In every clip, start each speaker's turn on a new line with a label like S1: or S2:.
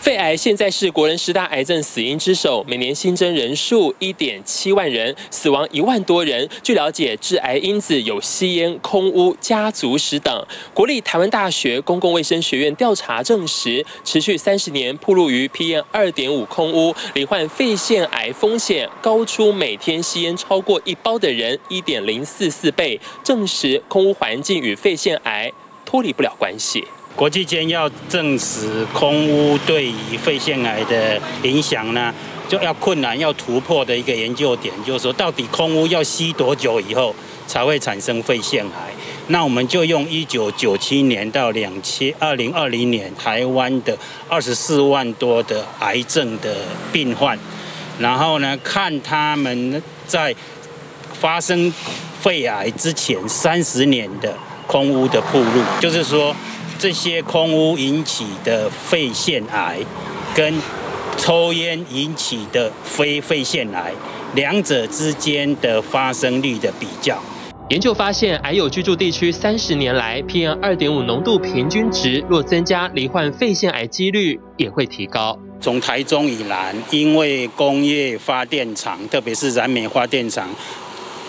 S1: 肺癌现在是国人十大癌症死因之首，每年新增人数一点七万人，死亡一万多人。据了解，致癌因子有吸烟、空污、家族史等。国立台湾大学公共卫生学院调查证实，持续三十年暴露于 PM 二点五空污，罹患肺腺癌风险高出每天吸烟超过一包的人一点零四四倍，证实空污环境与肺腺癌脱离不了关系。
S2: 国际间要证实空污对于肺腺癌的影响呢，就要困难、要突破的一个研究点，就是说到底空污要吸多久以后才会产生肺腺癌？那我们就用一九九七年到两千二零二零年台湾的二十四万多的癌症的病患，然后呢看他们在发生肺癌之前三十年的空污的铺路，就是说。这些空污引起的肺腺癌，跟抽烟引起的非肺腺癌，两者之间的发生率的比较。
S1: 研究发现，癌友居住地区三十年来 PM 二点五浓度平均值若增加，罹患肺腺癌几率也会提高。
S2: 从台中以南，因为工业发电厂，特别是燃煤发电厂。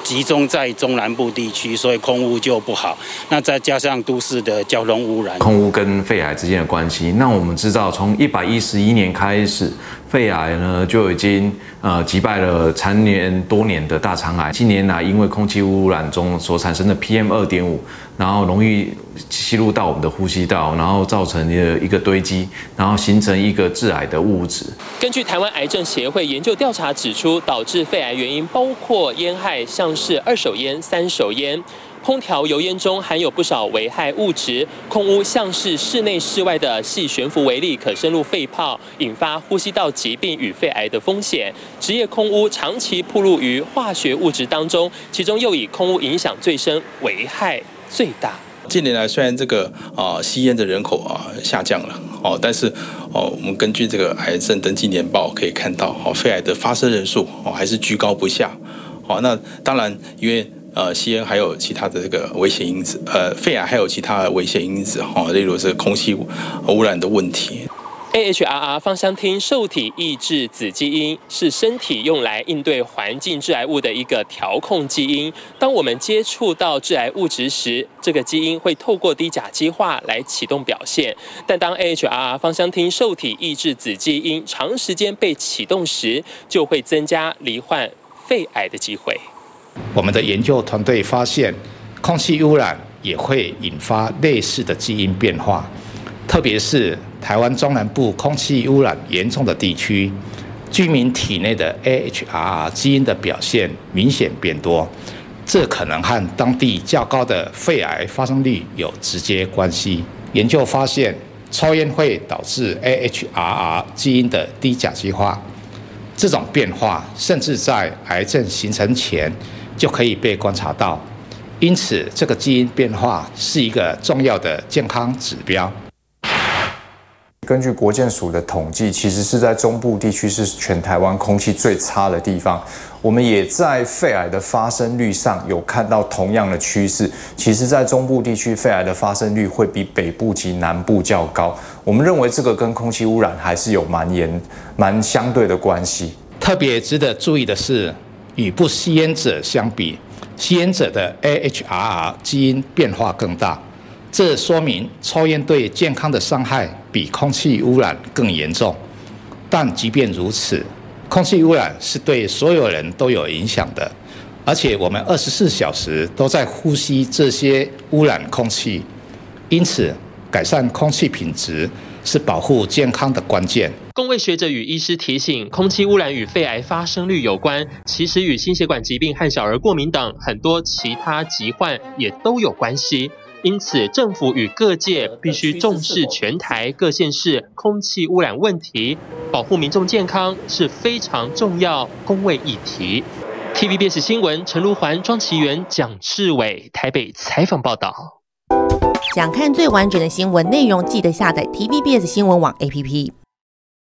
S2: 集中在中南部地区，所以空污就不好。那再加上都市的交通污染，
S3: 空污跟肺癌之间的关系。那我们知道，从一百一十一年开始。肺癌呢就已经呃击败了残年多年的大肠癌。近年来，因为空气污染中所产生的 PM 二点五，然后容易吸入到我们的呼吸道，然后造成的一个堆积，然后形成一个致癌的物质。
S1: 根据台湾癌症协会研究调查指出，导致肺癌原因包括烟害，像是二手烟、三手烟。空调油烟中含有不少危害物质，空污像是室内室外的细悬浮微粒，可深入肺泡，引发呼吸道疾病与肺癌的风险。职业空污长期暴露于化学物质当中，其中又以空污影响最深，危害最大。
S4: 近年来，虽然这个啊吸烟的人口啊下降了哦，但是哦，我们根据这个癌症登记年报可以看到，哦，肺癌的发生人数哦还是居高不下。好，那当然因为。呃，吸烟还有其他的这个危险因子，呃，肺癌还有其他的危险因子哈，例如是空气污染的问题。
S1: AHRR 芳香烃受体抑制子基因是身体用来应对环境致癌物的一个调控基因。当我们接触到致癌物质时，这个基因会透过低甲基化来启动表现。但当 AHRR 芳香烃受体抑制子基因长时间被启动时，就会增加罹患肺癌的机会。
S5: 我们的研究团队发现，空气污染也会引发类似的基因变化，特别是台湾中南部空气污染严重的地区，居民体内的 AHR 基因的表现明显变多，这可能和当地较高的肺癌发生率有直接关系。研究发现，抽烟会导致 AHR 基因的低甲基化，这种变化甚至在癌症形成前。就可以被观察到，因此这个基因变化是一个重要的健康指标。
S6: 根据国健署的统计，其实是在中部地区是全台湾空气最差的地方。我们也在肺癌的发生率上有看到同样的趋势。其实，在中部地区，肺癌的发生率会比北部及南部较高。我们认为这个跟空气污染还是有蛮严、蛮相对的关系。
S5: 特别值得注意的是。与不吸烟者相比，吸烟者的 AHR 基因变化更大，这说明抽烟对健康的伤害比空气污染更严重。但即便如此，空气污染是对所有人都有影响的，而且我们二十四小时都在呼吸这些污染空气，因此改善空气品质。是保护健康的关键。
S1: 公卫学者与医师提醒，空气污染与肺癌发生率有关，其实与心血管疾病和小儿过敏等很多其他疾患也都有关系。因此，政府与各界必须重视全台各县市空气污染问题，保护民众健康是非常重要公卫议题。TVBS 新闻陈如环、庄奇源、蒋志伟台北采访报道。
S7: 想看最完整的新闻内容，记得下载 TVBS 新闻网 APP。